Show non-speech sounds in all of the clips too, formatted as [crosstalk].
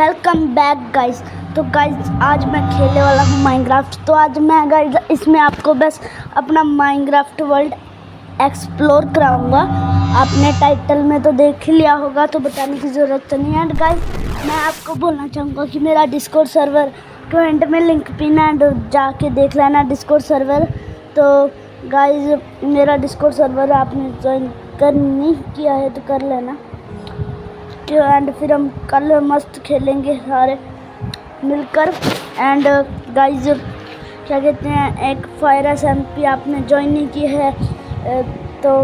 Welcome back guys तो guys आज मैं खेलने वाला हूँ माइनक्राफ्ट तो आज मैं गाइस इसमें आपको बस अपना माइनक्राफ्ट वर्ल्ड एक्सप्लोर कराऊँगा। आपने टाइटल में तो देख ही लिया होगा तो बताने की ज़रूरत तो नहीं है। एंड गाइस मैं आपको बोलना चाहूँगा कि मेरा डिस्कोड सर्वर कमेंट में लिंक पिन एंड जाके देख लेना डिस्कोड सर्वर तो गाइज़ मेरा डिस्कोड सर्वर आपने ज्वाइन कर नहीं किया है तो कर लेना। एंड फिर हम कल मस्त खेलेंगे सारे मिलकर. एंड गाइज़ क्या कहते हैं, एक फायर एस एम पी आपने ज्वाइन नहीं की है तो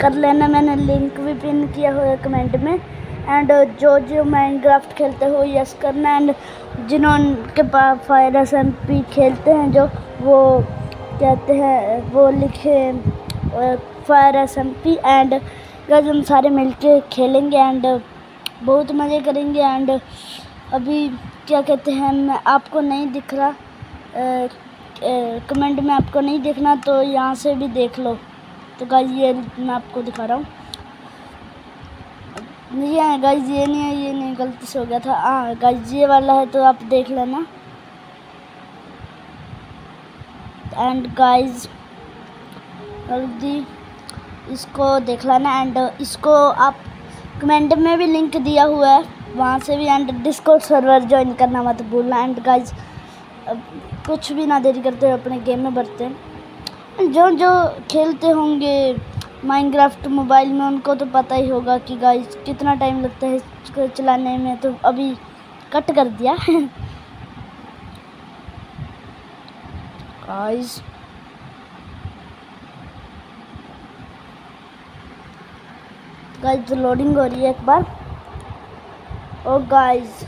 कर लेना. मैंने लिंक भी पिन किया हुआ है कमेंट में. एंड जो जो माइनक्राफ्ट खेलते हो यस करना. एंड जिन्होंने पास फायर एस एम पी खेलते हैं, जो, वो कहते हैं, वो लिखे fire S M P and गज हम सारे मिलके खेलेंगे एंड बहुत मज़े करेंगे एंड अभी क्या कहते हैं, मैं आपको नहीं दिख रहा कमेंट में आपको नहीं देखना तो यहाँ से भी देख लो। तो गाइज़ ये मैं आपको दिखा रहा हूँ। ये है गाइज़ ये नहीं है, ये नहीं, गलती से हो गया था। हाँ गाइज़ ये वाला है तो आप देख लेना। एंड गाइज़ जल्दी इसको देख लेना एंड इसको आप कमेंट में भी लिंक दिया हुआ है। वहाँ से भी एंड डिस्कोड सर्वर ज्वाइन करना मत भूलना। एंड गाइज़ कुछ भी ना देरी करते हुए अपने गेम में बढ़ते हैं। जो जो खेलते होंगे माइनक्राफ्ट मोबाइल में, उनको तो पता ही होगा कि गाइज़ कितना टाइम लगता है इसको चलाने में। तो अभी कट कर दिया। [laughs] गाइज़ गाइस लोडिंग हो रही है एक बार। ओ गाइस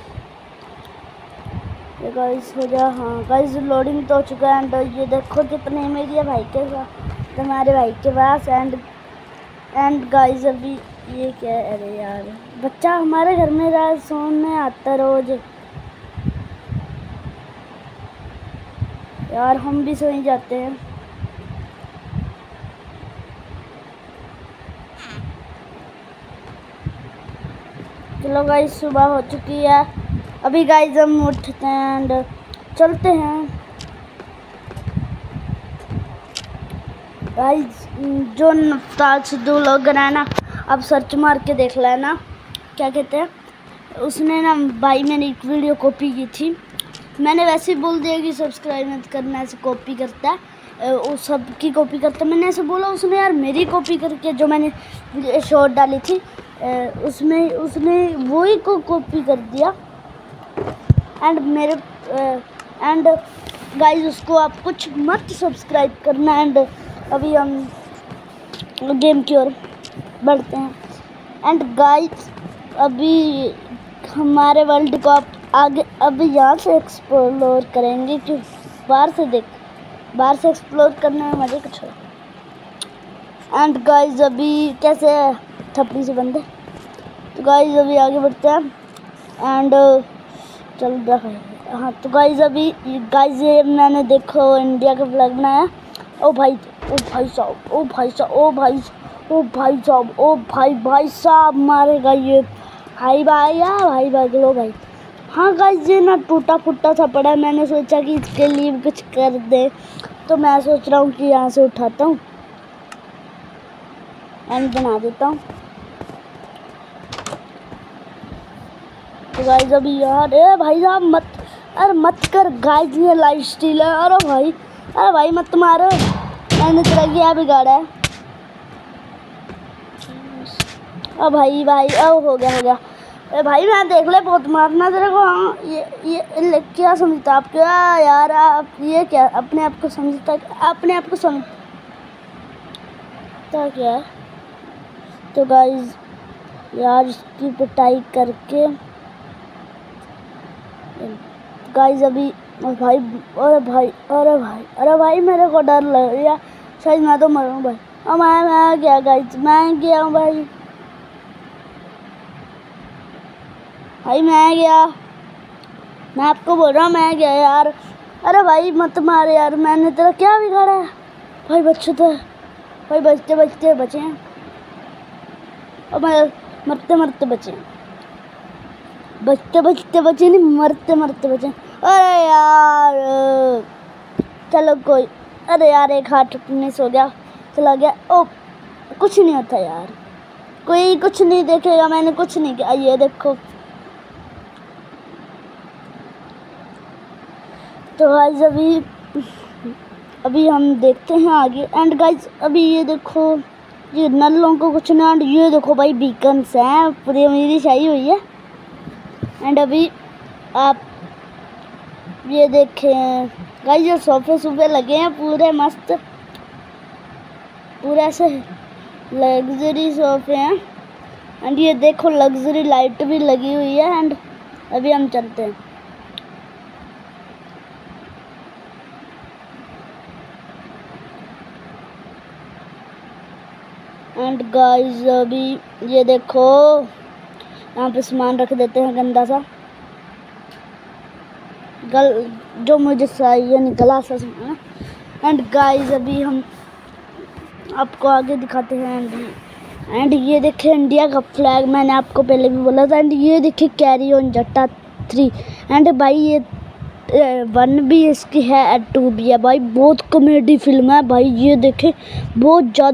ये हो गया हाँ। गाइस लोडिंग तो हो चुका है एंड ये देखो कितने मेरी है भाई के साथ। हमारे भाई के पास एंड एंड गाइस अभी ये क्या है? अरे यार, बच्चा हमारे घर में रात सोने आता रोज। यार, हम भी सो ही जाते हैं। चलो गाइस सुबह हो चुकी है। अभी गाइस हम उठते हैं एंड चलते हैं। गाइस जो नफ्ताज सिद्धू लोग है ना अब सर्च मार के देख लेना। क्या कहते हैं? उसने ना भाई मैंने एक वीडियो कॉपी की थी। मैंने वैसे ही बोल दिया कि सब्सक्राइब मत करना, ऐसे कॉपी करता है। वो सब की कॉपी करता मैंने ऐसे बोला, उसने यार मेरी कॉपी करके जो मैंने शॉर्ट डाली थी उसमें, उसने वही को कॉपी कर दिया। एंड मेरे एंड गाइस उसको आप कुछ मत सब्सक्राइब करना। एंड अभी हम गेम की ओर बढ़ते हैं। एंड गाइस अभी हमारे वर्ल्ड को आप आगे, अभी यहाँ से एक्सप्लोर करेंगे कि बाहर से देख, बाहर से एक्सप्लोर करने में मज़े कुछ है एंड गाइस अभी कैसे थपड़ी से बंद। है तो गाइस अभी आगे बढ़ते हैं। एंड चल रहा है। तो गाइस अभी गाइस ये मैंने देखो इंडिया का फ्लैग बनाया। ओ भाई ओ भाई साहब, ओ भाई साहब, ओ भाई ओ भाई साहब, ओ भाई भाई साहब मारे मारेगा ये। भाई भाई या भाई भाई लो भाई। हाँ गाइस ये ना टूटा फूटा सा पड़ा मैंने सोचा कि इसके लिए कुछ कर दे। तो मैं सोच रहा हूँ कि यहाँ से उठाता हूँ। एंड बना देता हूँ। गाइस अभी यार ए भाई साहब, मत, अरे मत कर गाइस ये लाइफ स्टील है। अरे भाई अरे भाई, मत मारो। मैंने तेरा क्या बिगाड़ा है? ओ भाई भाई, ओ, हो गया हो गया। ए भाई, मैं देख ले, बहुत मारना तेरे को हाँ। ये ये क्या समझता आप क्या यार, आप ये क्या, अपने आप को समझता अपने आप को समझता क्या तो गाइस यार, इसकी पिटाई करके गाइस अभी ओ भाई अरे भाई अरे भाई अरे भाई, मेरे को डर लग रहा शायद मैं तो मरूँ भाई। और मैं मैं गया गाइस मैं गया हूँ भाई। भाई, मैं गया। मैं आपको बोल रहा हूँ, मैं गया यार। अरे भाई, मत मार यार, मैंने तेरा क्या बिगाड़ा है? भाई, बच्चे तो भाई बचते बचते बचे हैं। और मैं मरते मरते बचे हैं। बचते बचते बचे नहीं, मरते मरते बचे अरे यार, चलो कोई, अरे यार, एक हाथ मिस हो गया, चला गया। ओ, कुछ नहीं होता यार। कोई कुछ नहीं देखेगा, मैंने कुछ नहीं किया। ये देखो। तो गाइज़ अभी अभी हम देखते हैं आगे। एंड गाइज़ अभी ये देखो, ये नलों को कुछ ना एंड ये देखो भाई बीकन्स हैं। पूरी मेरी शाही हुई है। एंड अभी आप ये देखें गाइज़ ये सोफे सूफे लगे हैं, पूरे मस्त, पूरे ऐसे लग्जरी सोफे हैं। एंड ये देखो लग्जरी लाइट भी लगी हुई है एंड अभी हम चलते हैं। एंड गाइस अभी ये देखो यहाँ पे सामान रख देते हैं गंदा सा। गल, जो मुझे चाहिए निकला सा सामान। एंड गाइस अभी हम आपको आगे दिखाते हैं एंड एंड ये देखिए इंडिया का फ्लैग मैंने आपको पहले भी बोला था। एंड ये देखिए carry on Jatta three and भाई, ये वन भी इसकी है एंड टू भी है। भाई, बहुत कॉमेडी फ़िल्म है। भाई, ये देखे, बहुत ज़्यादा